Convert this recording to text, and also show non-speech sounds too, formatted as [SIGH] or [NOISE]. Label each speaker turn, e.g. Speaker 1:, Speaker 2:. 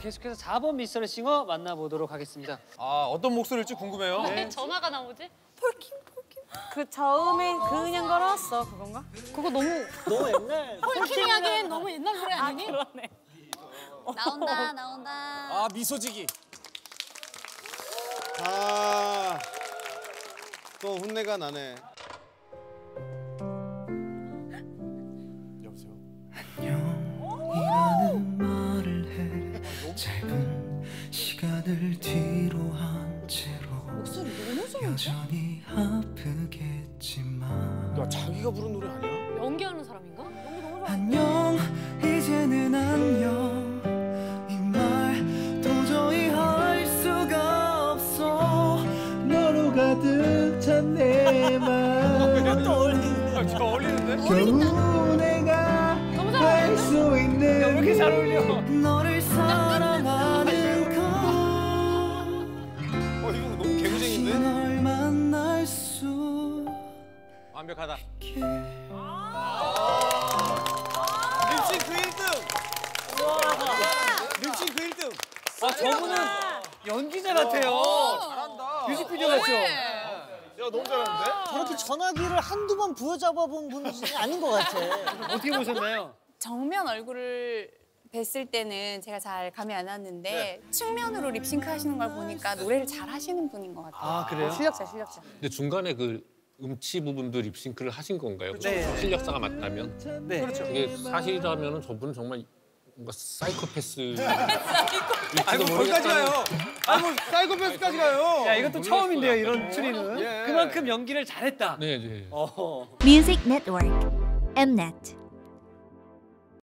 Speaker 1: 계속해서 4번 미스터 싱어 만나보도록 하겠습니다.
Speaker 2: 아 어떤 목소리일지 궁금해요.
Speaker 3: 왜 전화가 나오지?
Speaker 4: 그 처음에 그냥 걸었어 그건가?
Speaker 3: 그거 너무
Speaker 1: 너무 옛날.
Speaker 3: 폴킹 하기엔 너무 옛날 노래 아니니?
Speaker 4: 그러네.
Speaker 3: 나온다 나온다.
Speaker 5: 아 미소지기.
Speaker 6: 아, 또 hun내가 나네.
Speaker 7: 짧은 시간을 뒤로 한 채로 여전히 아프겠지만
Speaker 5: 야 자기가 부른 노래 아니야?
Speaker 3: 연기하는 사람인가?
Speaker 7: 안녕 이제는 안녕 이 말 도저히 할 수가 없어 너로 가득 찬내맘 [LAUGHS]
Speaker 2: 아, 진짜 어울리는데?
Speaker 7: 겨우 내가
Speaker 3: 너무
Speaker 7: 할수 있는
Speaker 1: 왜 이렇게 잘 어울려?
Speaker 7: 너를 사랑 널 만날 수
Speaker 2: 완벽하다.
Speaker 7: 있게
Speaker 2: 립싱크 1등. 립싱크 1등.
Speaker 1: 아 저분은 연기자 같아요.
Speaker 2: 잘한다.
Speaker 1: 뮤직비디오 같죠?
Speaker 2: 야 너무 잘하는데?
Speaker 8: 저렇게 전화기를 한두 번 부여잡아 본 분이 아닌 것 같아.
Speaker 1: 어떻게 보셨나요?
Speaker 4: 정면 얼굴을 뵀을 때는 제가 잘 감이 안 왔는데
Speaker 1: 네.
Speaker 4: 측면으로 립싱크 하시는 걸 보니까 노래를 잘 하시는 분인 것 같아요.
Speaker 1: 아 그래요?
Speaker 4: 실력자 실력자.
Speaker 9: 근데 중간에 그 음치 부분도 립싱크를 하신 건가요?
Speaker 1: 네.
Speaker 9: 실력사가 맞다면?
Speaker 1: 네.
Speaker 9: 그게 사실이라면 저분은 정말 뭔가 사이코패스 [LAUGHS]
Speaker 2: 아이고 거기까지 가요. 아이고 사이코패스까지 가요.
Speaker 1: 야 이것도 처음인데요 이런 추리는.
Speaker 2: 예.
Speaker 1: 그만큼 연기를 잘했다.
Speaker 9: 네, 네.
Speaker 1: 어.
Speaker 10: Music Network. Mnet.